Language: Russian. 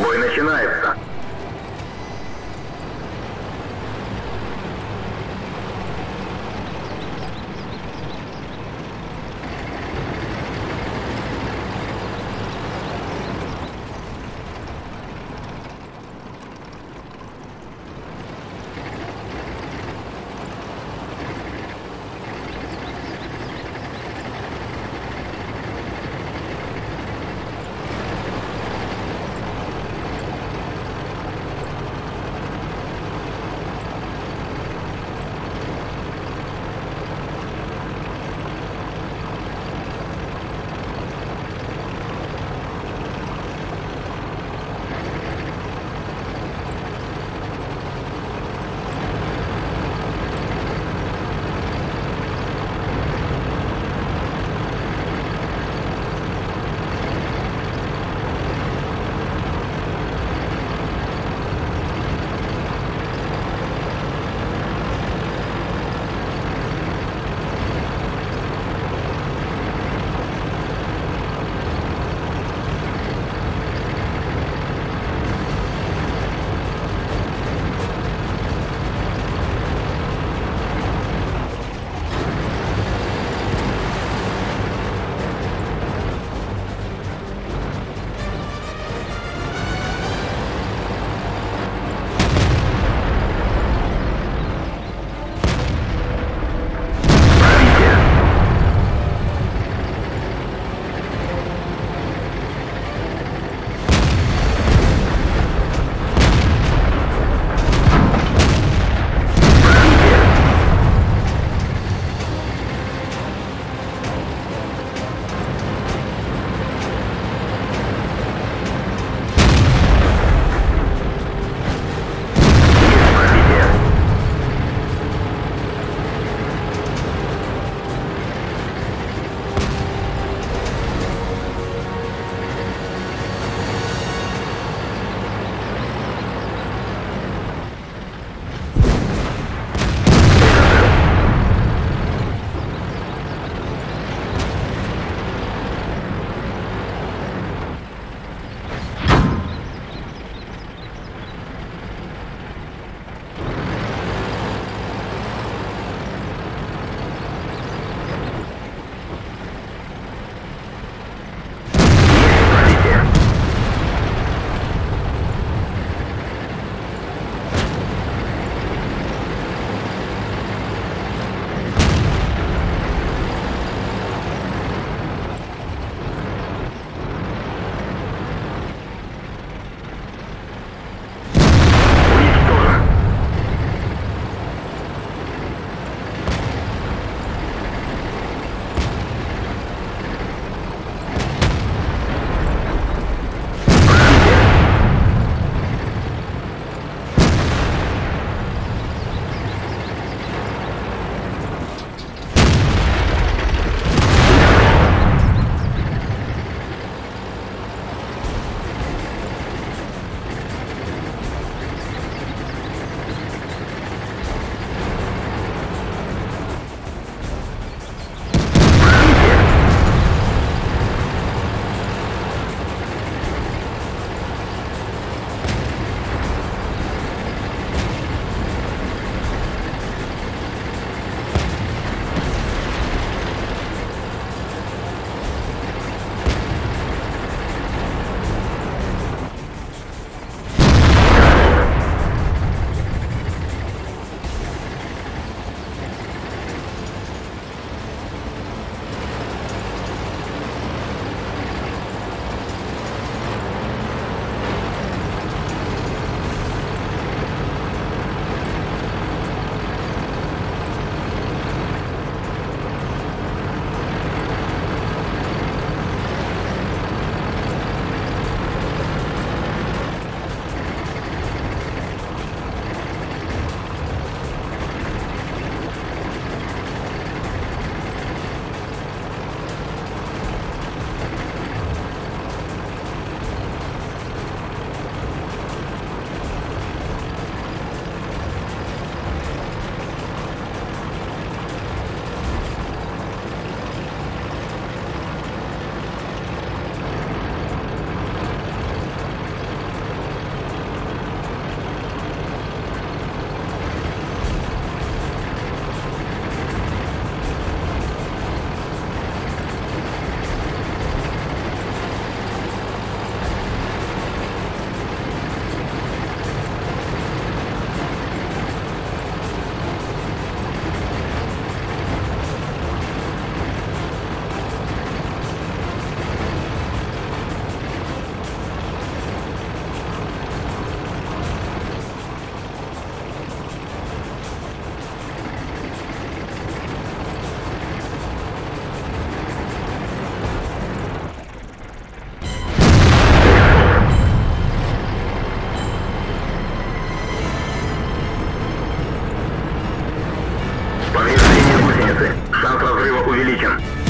Бой начинается. прорыва увеличен.